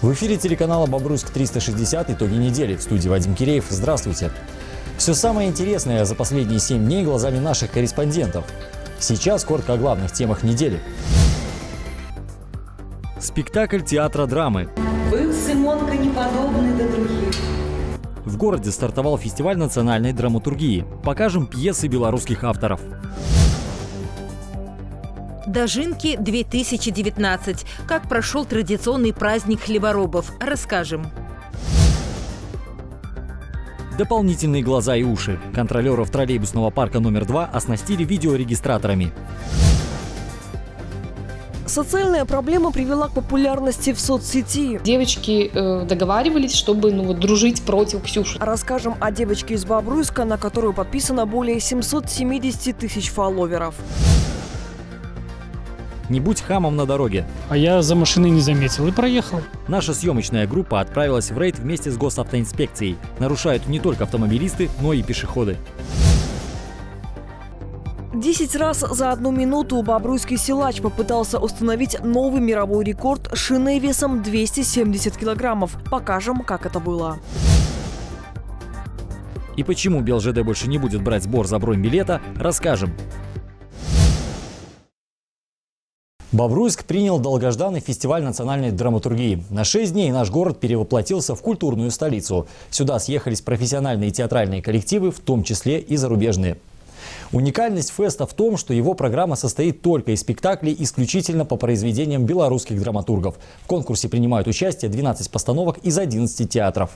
В эфире телеканала «Бобруйск 360. Итоги недели». В студии Вадим Киреев. Здравствуйте. Все самое интересное за последние 7 дней глазами наших корреспондентов. Сейчас коротко о главных темах недели. Спектакль театра драмы. Был Симонка неподобный до других. В городе стартовал фестиваль национальной драматургии. Покажем пьесы белорусских авторов. Дожинки 2019. Как прошел традиционный праздник хлеборобов, расскажем. Дополнительные глаза и уши. Контролеров троллейбусного парка номер 2 оснастили видеорегистраторами. Социальная проблема привела к популярности в соцсети. Девочки э, договаривались, чтобы ну, вот, дружить против Ксюши. Расскажем о девочке из Бобруйска, на которую подписано более 770 тысяч фолловеров. Не будь хамом на дороге. А я за машиной не заметил и проехал. Наша съемочная группа отправилась в рейд вместе с госавтоинспекцией. Нарушают не только автомобилисты, но и пешеходы. Десять раз за одну минуту бобруйский силач попытался установить новый мировой рекорд шиной весом 270 килограммов. Покажем, как это было. И почему БелЖД больше не будет брать сбор за бронь билета, расскажем. Бобруйск принял долгожданный фестиваль национальной драматургии. На шесть дней наш город перевоплотился в культурную столицу. Сюда съехались профессиональные театральные коллективы, в том числе и зарубежные. Уникальность феста в том, что его программа состоит только из спектаклей исключительно по произведениям белорусских драматургов. В конкурсе принимают участие 12 постановок из 11 театров.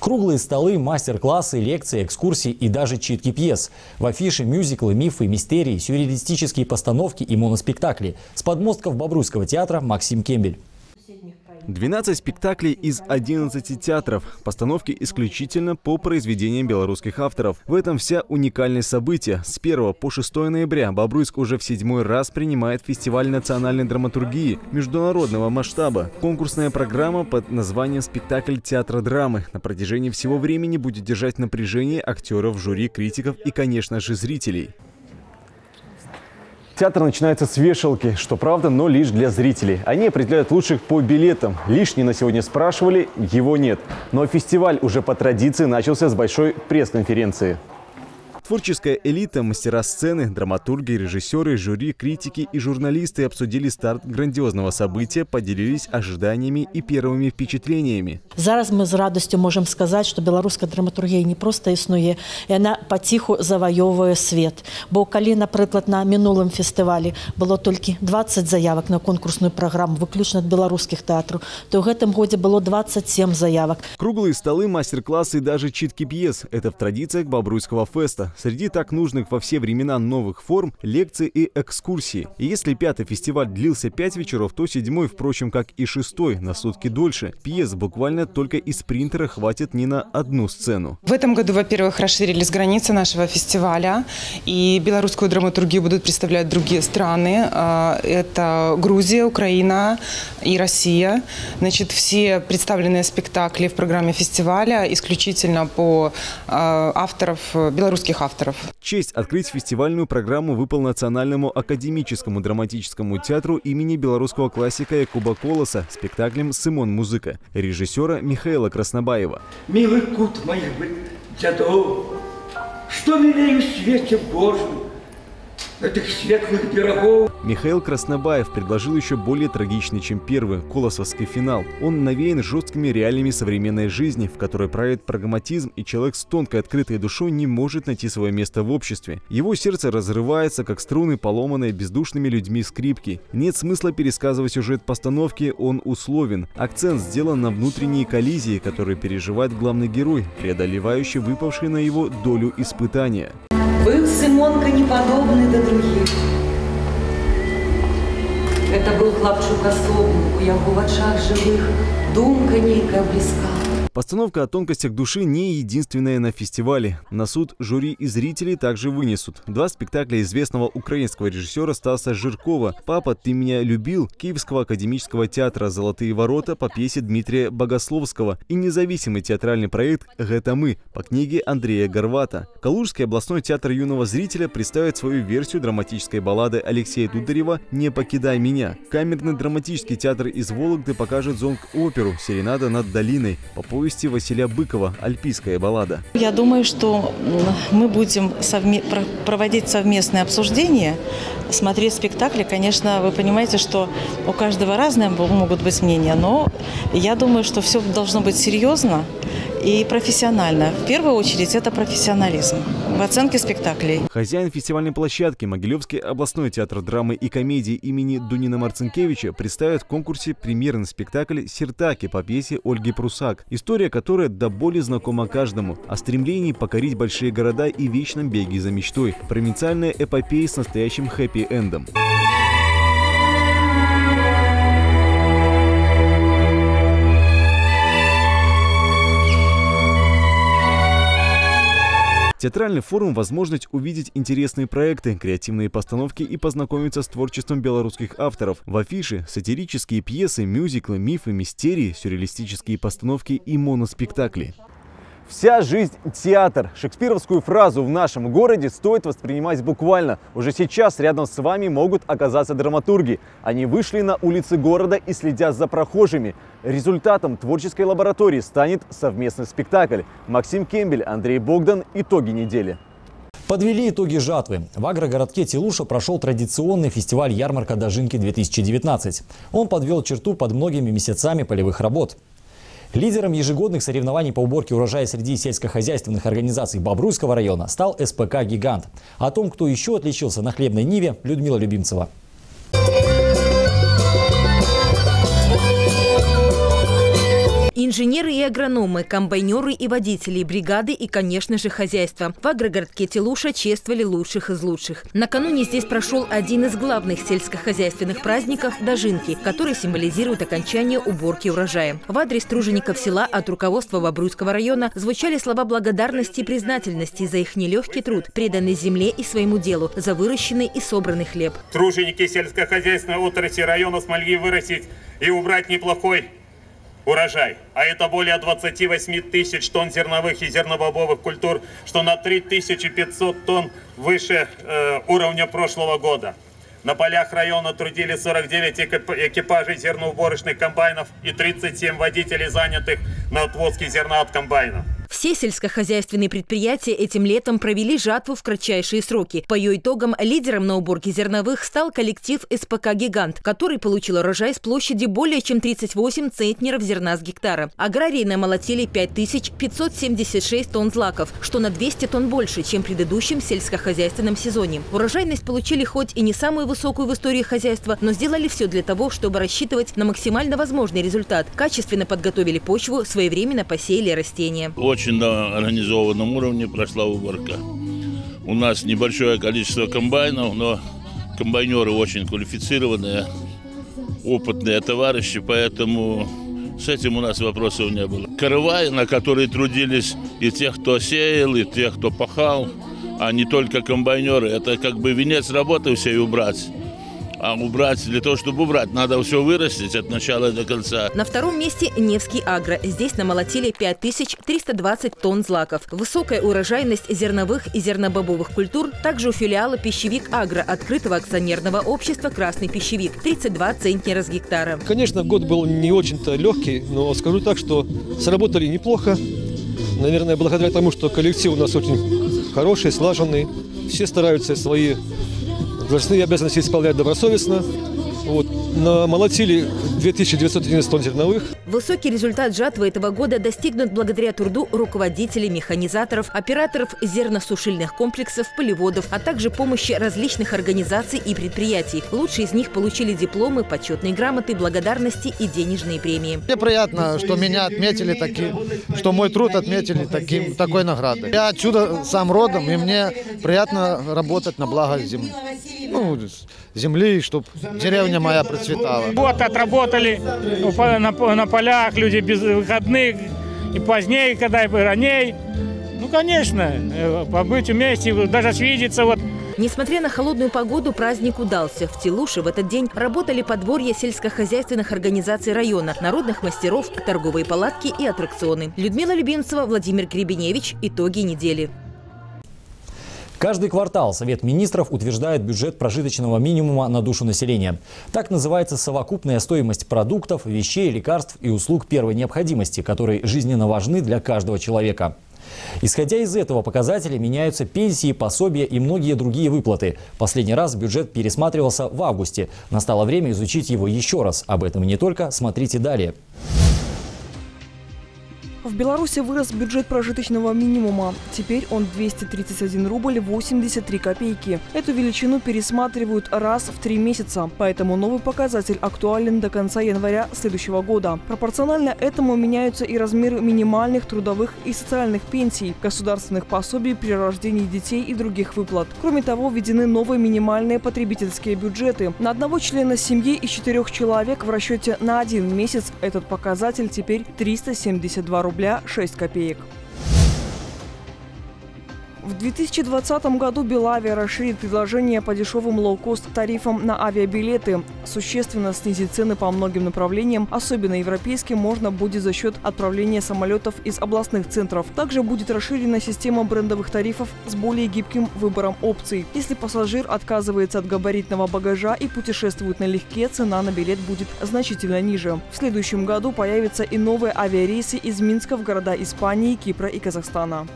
Круглые столы, мастер-классы, лекции, экскурсии и даже читки пьес. В афише мюзиклы, мифы, мистерии, сюрреалистические постановки и моноспектакли. С подмостков Бобруйского театра Максим Кембель. 12 спектаклей из 11 театров. Постановки исключительно по произведениям белорусских авторов. В этом вся уникальность события. С 1 по 6 ноября Бобруйск уже в седьмой раз принимает фестиваль национальной драматургии международного масштаба. Конкурсная программа под названием «Спектакль театра драмы» на протяжении всего времени будет держать напряжение актеров, жюри, критиков и, конечно же, зрителей. Театр начинается с вешалки, что правда, но лишь для зрителей. Они определяют лучших по билетам. Лишний на сегодня спрашивали, его нет. Но фестиваль уже по традиции начался с большой пресс-конференции. Творческая элита, мастера сцены, драматурги, режиссеры, жюри, критики и журналисты обсудили старт грандиозного события, поделились ожиданиями и первыми впечатлениями. Зараз мы з радостью можем сказать, что белорусская драматургия не просто існує, і вона паціху заваёвывае свет. Бо калі, напрыклад, на мінулым фестывалі было толькі 20 заявок на конкурсную программу выключна ад беларускіх тэатраў, то в гэтым годзе было 27 заявок. Круглые столы, мастер-классы и даже читки пьес – это в традициях Бобруйского феста. Среди так нужных во все времена новых форм – лекции и экскурсии. И если пятый фестиваль длился пять вечеров, то седьмой, впрочем, как и шестой, на сутки дольше. Пьес буквально только из принтера хватит не на одну сцену. В этом году, во-первых, расширились границы нашего фестиваля, и белорусскую драматургию будут представлять другие страны. А, Это Грузия, Украина и Россия. Значит, все представленные спектакли в программе фестиваля исключительно по а, авторов, белорусских авторов. Честь открыть фестивальную программу выпал Национальному академическому драматическому театру имени белорусского классика Якуба Колоса спектаклем «Симон Музыка» режиссера Михаила Краснобаева. Милый кут моих дядов, что милее в свете Божьем, этих светлых берегов. Михаил Краснобаев предложил еще более трагичный, чем первый, колосовский финал. Он навеян жесткими реалиями современной жизни, в которой правит прагматизм, и человек с тонкой открытой душой не может найти свое место в обществе. Его сердце разрывается, как струны, поломанные бездушными людьми скрипки. Нет смысла пересказывать сюжет постановки, он условен. Акцент сделан на внутренние коллизии, которые переживает главный герой, преодолевающий выпавшие на его долю испытания. Был Симонка неподобный до других. Это был хлопчук особный, у яго в очах живых думка нейкая бліскала. Постановка о тонкостях души не единственная на фестивале. На суд жюри и зрители также вынесут. Два спектакля известного украинского режиссера Стаса Жиркова «Папа, ты меня любил» Киевского академического театра «Золотые ворота» по пьесе Дмитрия Богословского и независимый театральный проект «Это мы» по книге Андрея Горвата. Калужский областной театр юного зрителя представит свою версию драматической баллады Алексея Дударева «Не покидай меня». Камерный драматический театр из Вологды покажет зонг-оперу «Серенада над долиной» по повести Василия Быкова «Альпийская баллада». Я думаю, что мы будем совме проводить совместные обсуждения, смотреть спектакли. Конечно, вы понимаете, что у каждого разные могут быть мнения, но я думаю, что все должно быть серьезно и профессионально. В первую очередь это профессионализм в оценке спектаклей. Хозяин фестивальной площадки Могилевский областной театр драмы и комедии имени Дунина Марцинкевича представит в конкурсе премьерный спектакль «Сиртаки» по пьесе Ольги Прусак. История которая до боли знакома каждому. О стремлении покорить большие города и вечном беге за мечтой. Провинциальная эпопея с настоящим хэппи-эндом. Театральный форум – возможность увидеть интересные проекты, креативные постановки и познакомиться с творчеством белорусских авторов. В афише – сатирические пьесы, мюзиклы, мифы, мистерии, сюрреалистические постановки и моноспектакли. Вся жизнь – театр. Шекспировскую фразу в нашем городе стоит воспринимать буквально. Уже сейчас рядом с вами могут оказаться драматурги. Они вышли на улицы города и следят за прохожими. Результатом творческой лаборатории станет совместный спектакль. Максим Кембель, Андрей Богдан. Итоги недели. Подвели итоги жатвы. В агрогородке Телуша прошел традиционный фестиваль «Ярмарка Дожинки-2019». Он подвел черту под многими месяцами полевых работ. Лидером ежегодных соревнований по уборке урожая среди сельскохозяйственных организаций Бобруйского района стал СПК «Гигант». О том, кто еще отличился на хлебной ниве, Людмила Любимцева. Инженеры и агрономы, комбайнеры и водители, бригады и, конечно же, хозяйство. В агрогородке Телуша чествовали лучших из лучших. Накануне здесь прошел один из главных сельскохозяйственных праздников – Дожинки, который символизирует окончание уборки урожая. В адрес тружеников села от руководства Бобруйского района звучали слова благодарности и признательности за их нелегкий труд, преданный земле и своему делу, за выращенный и собранный хлеб. Труженики сельскохозяйственной отрасли района смогли вырастить и убрать неплохой урожай. А это более 28 тысяч тонн зерновых и зернобобовых культур, что на 3500 тонн выше э, уровня прошлого года. На полях района трудились 49 экипажей зерноуборочных комбайнов и 37 водителей, занятых на отвозке зерна от комбайнов. Все сельскохозяйственные предприятия этим летом провели жатву в кратчайшие сроки. По ее итогам лидером на уборке зерновых стал коллектив СПК «Гигант», который получил урожай с площади более чем 38 центнеров зерна с гектара. Аграрии намолотили 5576 тонн злаков, что на 200 тонн больше, чем в предыдущем сельскохозяйственном сезоне. Урожайность получили хоть и не самую высокую в истории хозяйства, но сделали все для того, чтобы рассчитывать на максимально возможный результат. Качественно подготовили почву, своевременно посеяли растения на организованном уровне прошла уборка. У нас небольшое количество комбайнов, но комбайнеры очень квалифицированные, опытные товарищи, поэтому с этим у нас вопросов не было. Каравай, на который трудились и те, кто сеял, и те, кто пахал, а не только комбайнеры, это как бы венец работы всей убрать а убрать, для того, чтобы убрать, надо все вырастить от начала до конца. На втором месте Невский агро. Здесь намолотили 5320 тонн злаков. Высокая урожайность зерновых и зернобобовых культур также у филиала «Пищевик Агро» открытого акционерного общества «Красный пищевик» 32 центнера с гектара. Конечно, год был не очень-то легкий, но скажу так, что сработали неплохо. Наверное, благодаря тому, что коллектив у нас очень хороший, слаженный. Все стараются свои должностные обязанности исполнять добросовестно. Вот. Намолотили 2911 тонн зерновых. Высокий результат жатвы этого года достигнут благодаря труду руководителей, механизаторов, операторов зерносушильных комплексов, полеводов, а также помощи различных организаций и предприятий. Лучшие из них получили дипломы, почетные грамоты, благодарности и денежные премии. Мне приятно, что меня отметили таким, что мой труд отметили таким, такой наградой. Я отсюда сам родом, и мне приятно работать на благо земли ну, земли, чтобы деревня моя процветала. Вот отработали на, на полях, люди без выходных, и позднее, когда и ранее. Ну, конечно, э, побыть вместе, даже свидеться вот. Несмотря на холодную погоду, праздник удался. В Телуше в этот день работали подворья сельскохозяйственных организаций района, народных мастеров, торговые палатки и аттракционы. Людмила Любимцева, Владимир Гребеневич. Итоги недели. Каждый квартал Совет министров утверждает бюджет прожиточного минимума на душу населения. Так называется совокупная стоимость продуктов, вещей, лекарств и услуг первой необходимости, которые жизненно важны для каждого человека. Исходя из этого показателя меняются пенсии, пособия и многие другие выплаты. Последний раз бюджет пересматривался в августе. Настало время изучить его еще раз. Об этом не только. Смотрите далее. В Беларуси вырос бюджет прожиточного минимума. Теперь он 231 рубль 83 копейки. Эту величину пересматривают раз в три месяца, поэтому новый показатель актуален до конца января следующего года. Пропорционально этому меняются и размеры минимальных трудовых и социальных пенсий, государственных пособий при рождении детей и других выплат. Кроме того, введены новые минимальные потребительские бюджеты. На одного члена семьи из четырех человек в расчете на один месяц этот показатель теперь 372 рубля рубля 6 копеек. В 2020 году Белавия расширит предложение по дешевым лоукост тарифам на авиабилеты. Существенно снизить цены по многим направлениям, особенно европейским, можно будет за счет отправления самолетов из областных центров. Также будет расширена система брендовых тарифов с более гибким выбором опций. Если пассажир отказывается от габаритного багажа и путешествует налегке, цена на билет будет значительно ниже. В следующем году появятся и новые авиарейсы из Минска в города Испании, Кипра и Казахстана.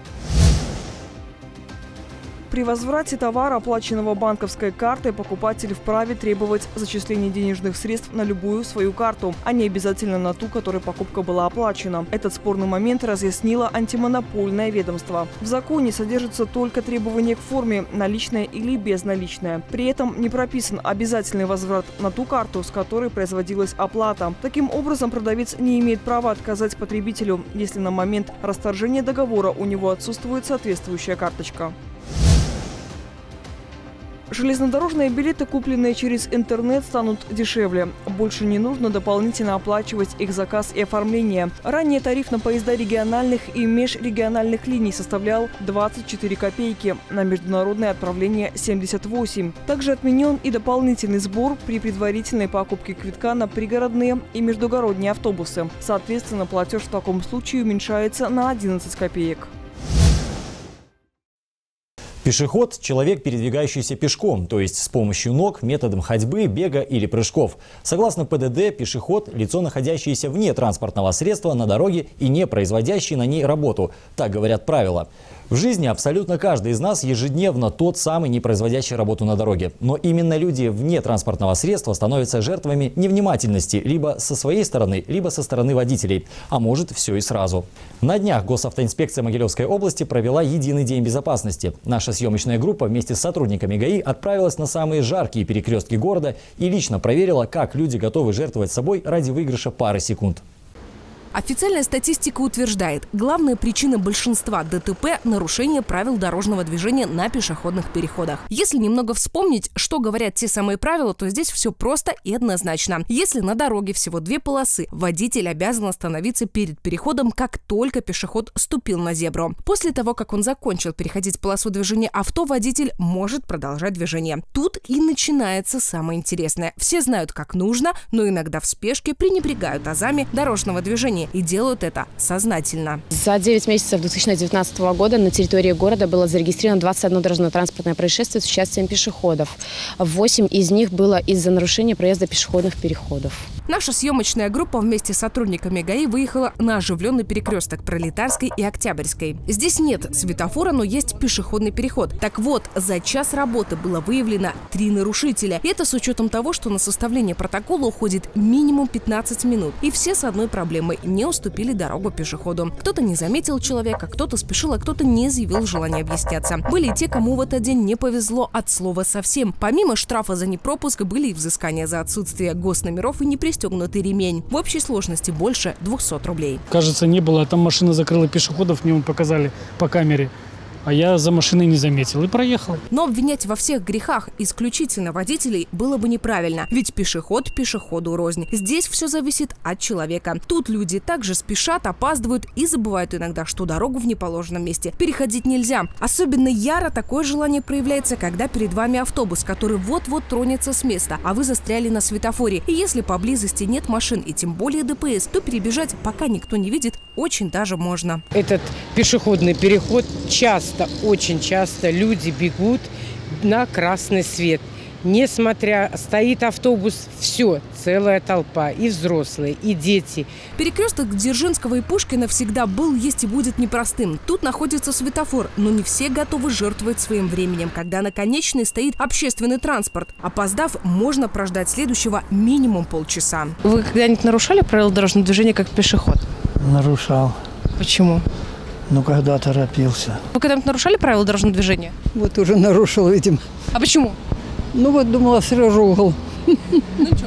При возврате товара, оплаченного банковской картой, покупатель вправе требовать зачисления денежных средств на любую свою карту, а не обязательно на ту, которой покупка была оплачена. Этот спорный момент разъяснило антимонопольное ведомство. В законе содержится только требование к форме наличная или безналичная. При этом не прописан обязательный возврат на ту карту, с которой производилась оплата. Таким образом, продавец не имеет права отказать потребителю, если на момент расторжения договора у него отсутствует соответствующая карточка. Железнодорожные билеты, купленные через интернет, станут дешевле. Больше не нужно дополнительно оплачивать их заказ и оформление. Ранее тариф на поезда региональных и межрегиональных линий составлял 24 копейки, на международное отправление 78. Также отменен и дополнительный сбор при предварительной покупке квитка на пригородные и междугородние автобусы. Соответственно, платеж в таком случае уменьшается на 11 копеек. Пешеход – человек, передвигающийся пешком, то есть с помощью ног, методом ходьбы, бега или прыжков. Согласно ПДД, пешеход – лицо, находящееся вне транспортного средства на дороге и не производящее на ней работу. Так говорят правила. В жизни абсолютно каждый из нас ежедневно тот самый, не производящий работу на дороге. Но именно люди вне транспортного средства становятся жертвами невнимательности либо со своей стороны, либо со стороны водителей. А может все и сразу. На днях госавтоинспекция Могилевской области провела единый день безопасности. Наша съемочная группа вместе с сотрудниками ГАИ отправилась на самые жаркие перекрестки города и лично проверила, как люди готовы жертвовать собой ради выигрыша пары секунд. Официальная статистика утверждает, главная причина большинства ДТП – нарушение правил дорожного движения на пешеходных переходах. Если немного вспомнить, что говорят те самые правила, то здесь все просто и однозначно. Если на дороге всего две полосы, водитель обязан остановиться перед переходом, как только пешеход ступил на зебру. После того, как он закончил переходить полосу движения авто, водитель может продолжать движение. Тут и начинается самое интересное. Все знают, как нужно, но иногда в спешке пренебрегают азами дорожного движения и делают это сознательно. За 9 месяцев 2019 года на территории города было зарегистрировано 21 дорожно-транспортное происшествие с участием пешеходов. 8 из них было из-за нарушения проезда пешеходных переходов. Наша съемочная группа вместе с сотрудниками ГАИ выехала на оживленный перекресток Пролетарской и Октябрьской. Здесь нет светофора, но есть пешеходный переход. Так вот, за час работы было выявлено три нарушителя. И это с учетом того, что на составление протокола уходит минимум 15 минут. И все с одной проблемой – не уступили дорогу пешеходу. Кто-то не заметил человека, кто-то спешил, а кто-то не заявил желания объясняться. Были и те, кому в этот день не повезло от слова совсем. Помимо штрафа за непропуск были и взыскания за отсутствие госномеров и непристойности пристегнутый ремень. В общей сложности больше 200 рублей. Кажется, не было. Там машина закрыла пешеходов, мне показали по камере. А я за машиной не заметил и проехал. Но обвинять во всех грехах исключительно водителей было бы неправильно. Ведь пешеход пешеходу рознь. Здесь все зависит от человека. Тут люди также спешат, опаздывают и забывают иногда, что дорогу в неположенном месте переходить нельзя. Особенно яро такое желание проявляется, когда перед вами автобус, который вот-вот тронется с места, а вы застряли на светофоре. И если поблизости нет машин и тем более ДПС, то перебежать, пока никто не видит, очень даже можно. Этот пешеходный переход часто, очень часто люди бегут на красный свет. Несмотря, стоит автобус, все, целая толпа, и взрослые, и дети. Перекресток Дзержинского и Пушкина всегда был, есть и будет непростым. Тут находится светофор, но не все готовы жертвовать своим временем, когда на конечной стоит общественный транспорт. Опоздав, можно прождать следующего минимум полчаса. Вы когда-нибудь нарушали правила дорожного движения как пешеход? Нарушал. Почему? Ну, когда торопился. Вы когда-нибудь нарушали правила дорожного движения? Вот уже нарушил, видимо. А почему? Ну вот думала, срежу угол.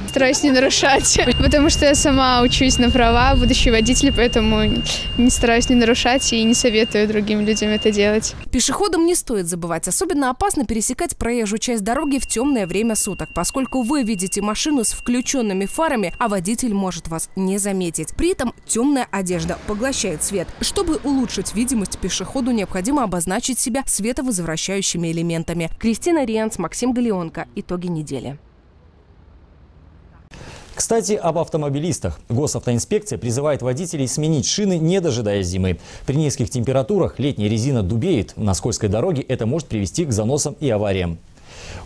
Стараюсь не нарушать, потому что я сама учусь на права, будущий водитель, поэтому не стараюсь не нарушать и не советую другим людям это делать. Пешеходам не стоит забывать. Особенно опасно пересекать проезжую часть дороги в темное время суток, поскольку вы видите машину с включенными фарами, а водитель может вас не заметить. При этом темная одежда поглощает свет. Чтобы улучшить видимость, пешеходу необходимо обозначить себя световозвращающими элементами. Кристина Рианс, Максим Галеонко. Итоги недели. Кстати, об автомобилистах. Госавтоинспекция призывает водителей сменить шины, не дожидаясь зимы. При низких температурах летняя резина дубеет. На скользкой дороге это может привести к заносам и авариям.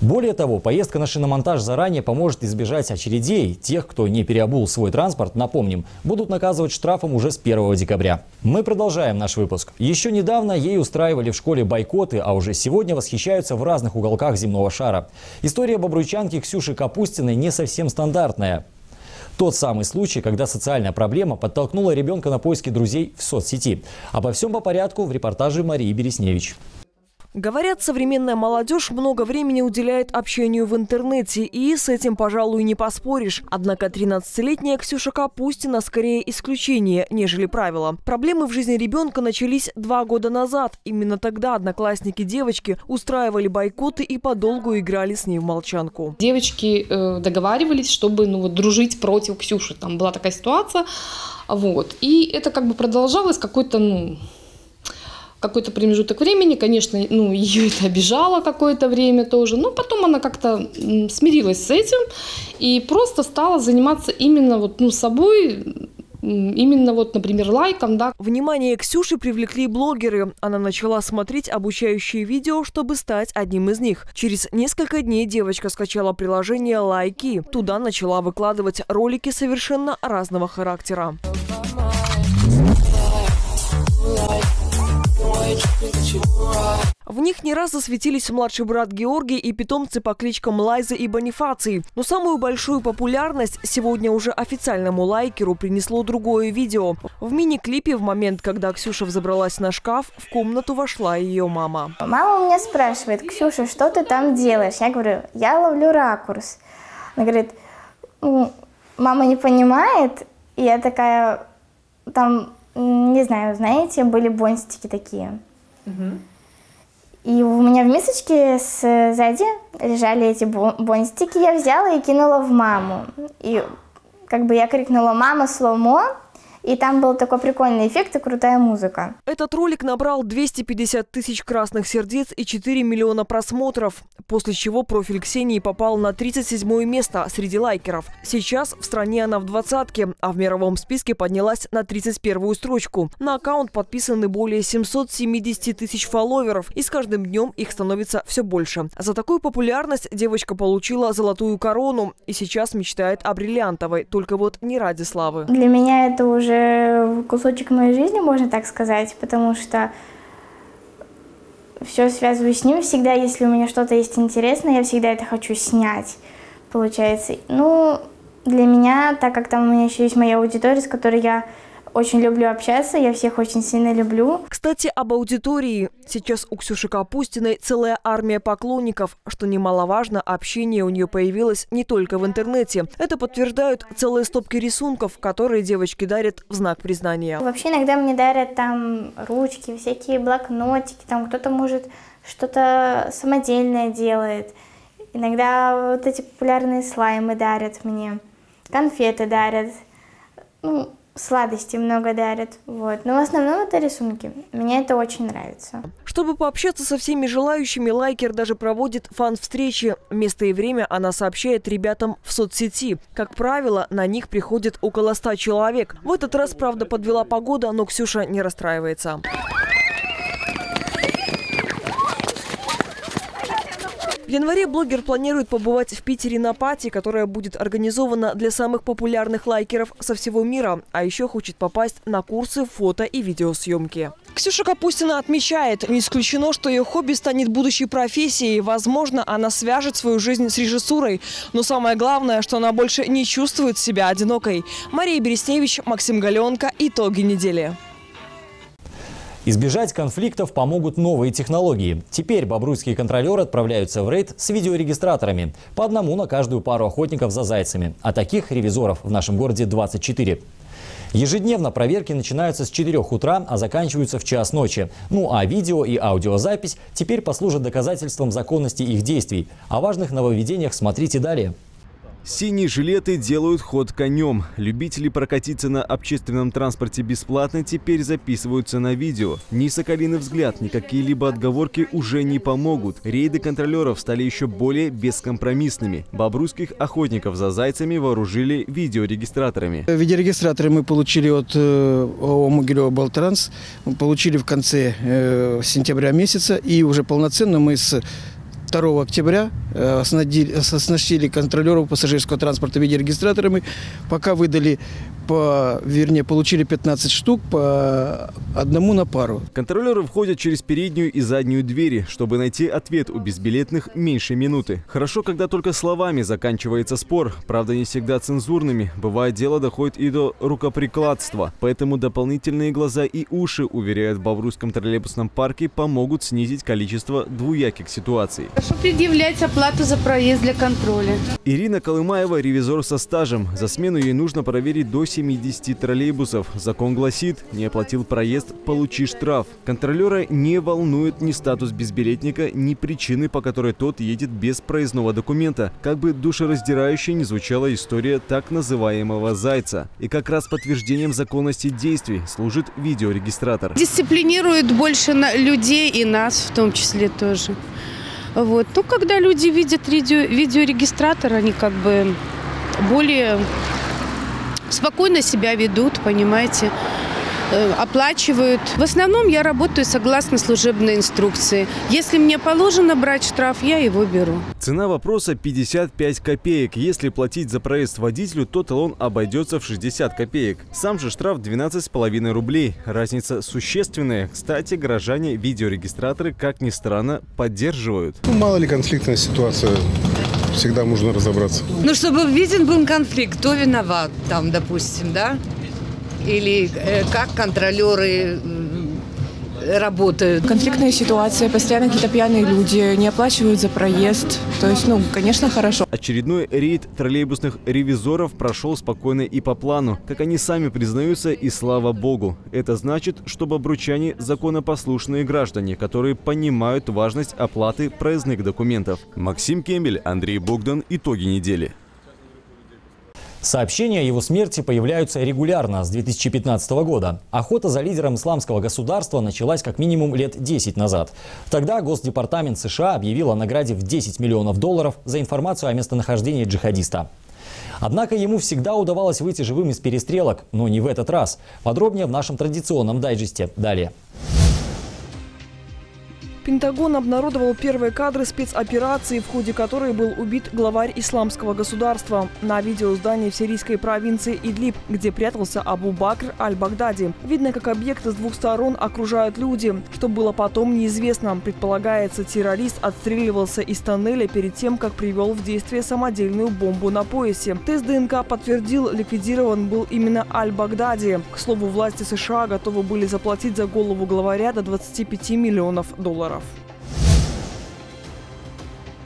Более того, поездка на шиномонтаж заранее поможет избежать очередей. Тех, кто не переобул свой транспорт, напомним, будут наказывать штрафом уже с 1 декабря. Мы продолжаем наш выпуск. Еще недавно ей устраивали в школе бойкоты, а уже сегодня восхищаются в разных уголках земного шара. История бобруйчанки Ксюши Капустиной не совсем стандартная. Тот самый случай, когда социальная проблема подтолкнула ребенка на поиски друзей в соцсети. Обо всем по порядку в репортаже Марии Бересневич. Говорят, современная молодежь много времени уделяет общению в интернете, и с этим, пожалуй, не поспоришь. Однако 13-летняя Ксюша Капустина скорее исключение, нежели правило. Проблемы в жизни ребенка начались два года назад. Именно тогда одноклассники девочки устраивали бойкоты и подолгу играли с ней в молчанку. Девочки э, договаривались, чтобы ну, вот, дружить против Ксюши. Там была такая ситуация. Вот. И это как бы продолжалось какой-то, ну, какой-то промежуток времени, конечно, ну, ее это обижало какое-то время тоже, но потом она как-то смирилась с этим и просто стала заниматься именно вот, ну, собой, именно вот, например, лайком, да. Внимание Ксюши привлекли блогеры. Она начала смотреть обучающие видео, чтобы стать одним из них. Через несколько дней девочка скачала приложение «Лайки». Туда начала выкладывать ролики совершенно разного характера. В них не раз засветились младший брат Георгий и питомцы по кличкам Лайза и Бонифаций. Но самую большую популярность сегодня уже официальному лайкеру принесло другое видео. В мини-клипе в момент, когда Ксюша взобралась на шкаф, в комнату вошла ее мама. Мама у меня спрашивает, Ксюша, что ты там делаешь? Я говорю, я ловлю ракурс. Она говорит, мама не понимает. И я такая, там, не знаю, знаете, были бонстики такие. И у меня в мисочке сзади лежали эти бонстики, я взяла и кинула в маму. И как бы я крикнула «Мама, сломо!» И там был такой прикольный эффект и крутая музыка. Этот ролик набрал 250 тысяч красных сердец и 4 миллиона просмотров, после чего профиль Ксении попал на 37 место среди лайкеров. Сейчас в стране она в двадцатке, а в мировом списке поднялась на 31 строчку. На аккаунт подписаны более 770 тысяч фолловеров, и с каждым днем их становится все больше. За такую популярность девочка получила золотую корону и сейчас мечтает о бриллиантовой, только вот не ради славы. Для меня это уже уже кусочек моей жизни, можно так сказать, потому что все связываю с ним. Всегда, если у меня что-то есть интересное, я всегда это хочу снять, получается. Ну, для меня, так как там у меня еще есть моя аудитория, с которой я очень люблю общаться, я всех очень сильно люблю. Кстати, об аудитории. Сейчас у Ксюши Капустиной целая армия поклонников. Что немаловажно, общение у нее появилось не только в интернете. Это подтверждают целые стопки рисунков, которые девочки дарят в знак признания. Вообще иногда мне дарят там ручки, всякие блокнотики, там кто-то может что-то самодельное делает. Иногда вот эти популярные слаймы дарят мне, конфеты дарят. Ну, сладости много дарят. Вот. Но в основном это рисунки. Мне это очень нравится. Чтобы пообщаться со всеми желающими, лайкер даже проводит фан-встречи. Место и время она сообщает ребятам в соцсети. Как правило, на них приходит около ста человек. В этот раз, правда, подвела погода, но Ксюша не расстраивается. В январе блогер планирует побывать в Питере на пати, которая будет организована для самых популярных лайкеров со всего мира. А еще хочет попасть на курсы фото и видеосъемки. Ксюша Капустина отмечает, не исключено, что ее хобби станет будущей профессией. Возможно, она свяжет свою жизнь с режиссурой. Но самое главное, что она больше не чувствует себя одинокой. Мария Бересневич, Максим Галенко. Итоги недели. Избежать конфликтов помогут новые технологии. Теперь бобруйские контролеры отправляются в рейд с видеорегистраторами. По одному на каждую пару охотников за зайцами. А таких ревизоров в нашем городе 24. Ежедневно проверки начинаются с 4 утра, а заканчиваются в час ночи. Ну а видео и аудиозапись теперь послужат доказательством законности их действий. О важных нововведениях смотрите далее. Синие жилеты делают ход конем. Любители прокатиться на общественном транспорте бесплатно теперь записываются на видео. Ни соколиный взгляд, ни какие-либо отговорки уже не помогут. Рейды контролеров стали еще более бескомпромиссными. Бобруйских охотников за зайцами вооружили видеорегистраторами. Видеорегистраторы мы получили от э, ООО «Могилева Болтранс». Получили в конце э, сентября месяца. И уже полноценно мы с 2 октября э, оснастили контролеров пассажирского транспорта видеорегистраторами. Пока выдали, по, вернее, получили 15 штук по одному на пару. Контролеры входят через переднюю и заднюю двери, чтобы найти ответ у безбилетных меньше минуты. Хорошо, когда только словами заканчивается спор, правда не всегда цензурными. Бывает дело доходит и до рукоприкладства. Поэтому дополнительные глаза и уши, уверяют в Баврусском троллейбусном парке, помогут снизить количество двуяких ситуаций. Прошу предъявлять оплату за проезд для контроля. Ирина Колымаева – ревизор со стажем. За смену ей нужно проверить до 70 троллейбусов. Закон гласит, не оплатил проезд – получи штраф. Контролера не волнует ни статус безбилетника, ни причины, по которой тот едет без проездного документа. Как бы душераздирающей не звучала история так называемого «зайца». И как раз подтверждением законности действий служит видеорегистратор. Дисциплинирует больше людей и нас в том числе тоже. Вот. Ну, когда люди видят видео, видеорегистратор, они как бы более спокойно себя ведут, понимаете, э, оплачивают. В основном я работаю согласно служебной инструкции. Если мне положено брать штраф, я его беру. Цена вопроса 55 копеек. Если платить за проезд водителю, то талон обойдется в 60 копеек. Сам же штраф 12,5 рублей. Разница существенная. Кстати, горожане видеорегистраторы, как ни странно, поддерживают. Ну, мало ли конфликтная ситуация всегда можно разобраться. Ну, чтобы виден был конфликт, кто виноват там, допустим, да? Или э, как контролеры работают. Конфликтная ситуация, постоянно какие-то пьяные люди, не оплачивают за проезд. То есть, ну, конечно, хорошо. Очередной рейд троллейбусных ревизоров прошел спокойно и по плану. Как они сами признаются, и слава богу. Это значит, что бобручане – законопослушные граждане, которые понимают важность оплаты проездных документов. Максим Кембель, Андрей Богдан. Итоги недели. Сообщения о его смерти появляются регулярно с 2015 года. Охота за лидером исламского государства началась как минимум лет 10 назад. Тогда Госдепартамент США объявил о награде в 10 миллионов долларов за информацию о местонахождении джихадиста. Однако ему всегда удавалось выйти живым из перестрелок, но не в этот раз. Подробнее в нашем традиционном дайджесте. Далее. Пентагон обнародовал первые кадры спецоперации, в ходе которой был убит главарь исламского государства. На видео здание в сирийской провинции Идлиб, где прятался Абу Бакр Аль-Багдади. Видно, как объекты с двух сторон окружают люди. Что было потом, неизвестно. Предполагается, террорист отстреливался из тоннеля перед тем, как привел в действие самодельную бомбу на поясе. Тест ДНК подтвердил, ликвидирован был именно Аль-Багдади. К слову, власти США готовы были заплатить за голову главаря до 25 миллионов долларов. off.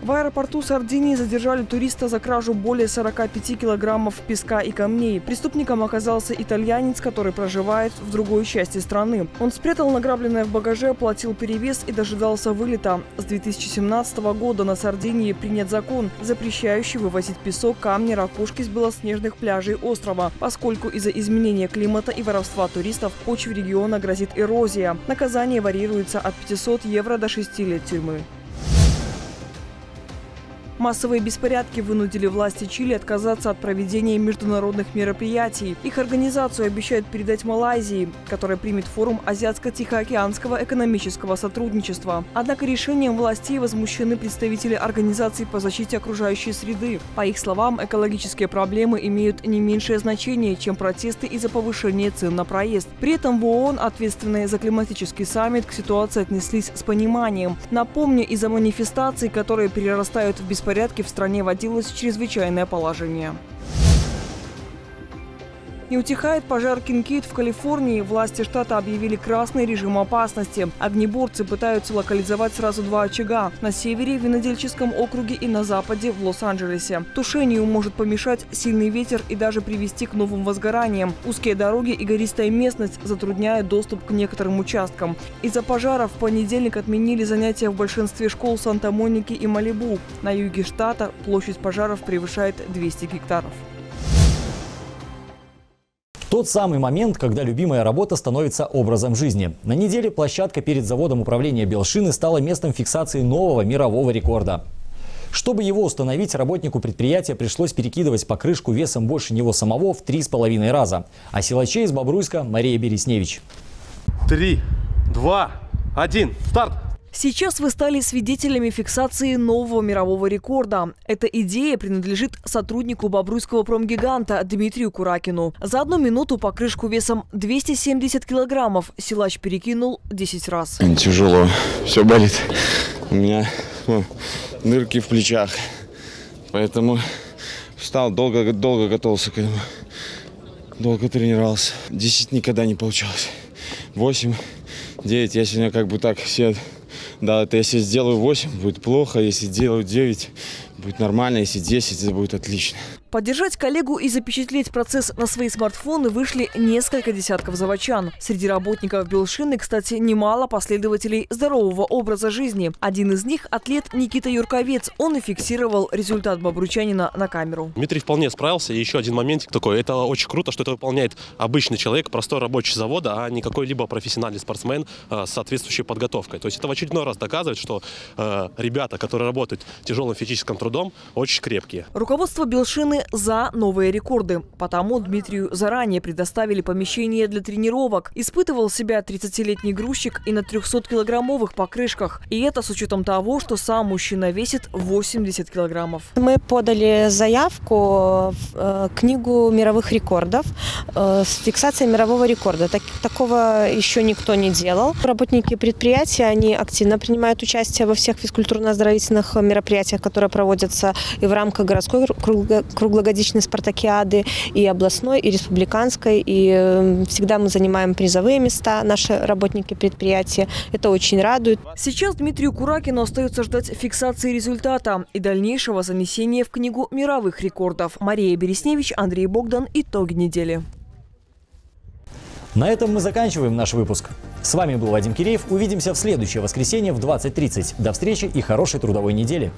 В аэропорту Сардинии задержали туриста за кражу более 45 килограммов песка и камней. Преступником оказался итальянец, который проживает в другой части страны. Он спрятал награбленное в багаже, платил перевес и дожидался вылета. С 2017 года на Сардинии принят закон, запрещающий вывозить песок, камни, ракушки с белоснежных пляжей острова, поскольку из-за изменения климата и воровства туристов почве региона грозит эрозия. Наказание варьируется от 500 евро до 6 лет тюрьмы. Массовые беспорядки вынудили власти Чили отказаться от проведения международных мероприятий. Их организацию обещают передать Малайзии, которая примет форум Азиатско-Тихоокеанского экономического сотрудничества. Однако решением властей возмущены представители организаций по защите окружающей среды. По их словам, экологические проблемы имеют не меньшее значение, чем протесты из-за повышения цен на проезд. При этом в ООН, ответственные за климатический саммит, к ситуации отнеслись с пониманием. Напомню, из-за манифестаций, которые перерастают в беспорядки, порядке в стране вводилось чрезвычайное положение. Не утихает пожар Кинкит в Калифорнии. Власти штата объявили красный режим опасности. Огнеборцы пытаются локализовать сразу два очага – на севере, в Винодельческом округе и на западе, в Лос-Анджелесе. Тушению может помешать сильный ветер и даже привести к новым возгораниям. Узкие дороги и гористая местность затрудняют доступ к некоторым участкам. Из-за пожаров в понедельник отменили занятия в большинстве школ Санта-Моники и Малибу. На юге штата площадь пожаров превышает 200 гектаров. Тот самый момент, когда любимая работа становится образом жизни. На неделе площадка перед заводом управления Белшины стала местом фиксации нового мирового рекорда. Чтобы его установить, работнику предприятия пришлось перекидывать покрышку весом больше него самого в три с половиной раза. А силачей из Бобруйска Мария Бересневич. Три, два, один, старт! Сейчас вы стали свидетелями фиксации нового мирового рекорда. Эта идея принадлежит сотруднику бобруйского промгиганта Дмитрию Куракину. За одну минуту покрышку весом 270 килограммов силач перекинул 10 раз. Тяжело, все болит. У меня ну, нырки в плечах. Поэтому встал, долго, долго готовился к этому. Долго тренировался. 10 никогда не получалось. 8, 9. Я сегодня как бы так все да, это если сделаю 8, будет плохо. Если делаю 9, будет нормально. Если 10, это будет отлично. Поддержать коллегу и запечатлеть процесс на свои смартфоны вышли несколько десятков заводчан. Среди работников Белшины, кстати, немало последователей здорового образа жизни. Один из них – атлет Никита Юрковец. Он и фиксировал результат бобручанина на камеру. Дмитрий вполне справился. И еще один моментик такой. Это очень круто, что это выполняет обычный человек, простой рабочий завода, а не какой-либо профессиональный спортсмен э, с соответствующей подготовкой. То есть это в очередной раз доказывает, что э, ребята, которые работают тяжелым физическим трудом, очень крепкие. Руководство Белшины за новые рекорды. Потому Дмитрию заранее предоставили помещение для тренировок. Испытывал себя 30-летний грузчик и на 300-килограммовых покрышках. И это с учетом того, что сам мужчина весит 80 килограммов. Мы подали заявку в э, книгу мировых рекордов э, с фиксацией мирового рекорда. Так, такого еще никто не делал. Работники предприятия, они активно принимают участие во всех физкультурно-оздоровительных мероприятиях, которые проводятся и в рамках городской круглогодичной спартакиады, и областной, и республиканской. И э, всегда мы занимаем призовые места, наши работники предприятия. Это очень радует. Сейчас Дмитрию Куракину остается ждать фиксации результата и дальнейшего занесения в книгу мировых рекордов. Мария Бересневич, Андрей Богдан. Итоги недели. На этом мы заканчиваем наш выпуск. С вами был Вадим Киреев. Увидимся в следующее воскресенье в 20.30. До встречи и хорошей трудовой недели.